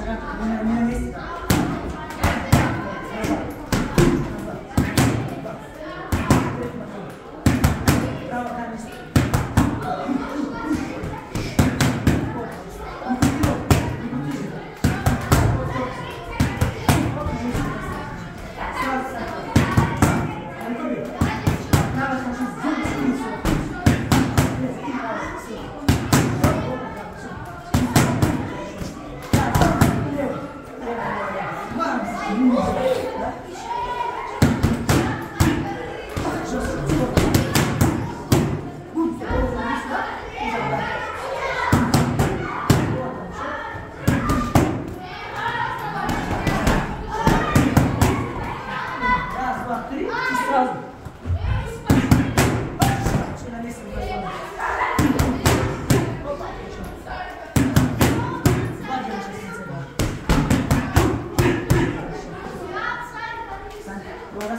Gracias. Şimdi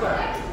back.